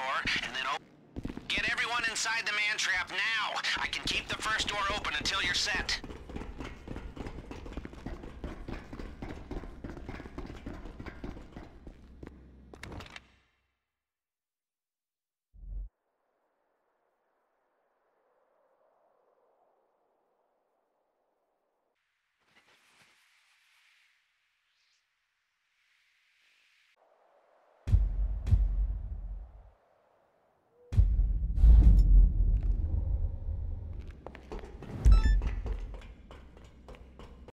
door, and then open... Get everyone inside the man trap now! I can keep the first door open until you're set.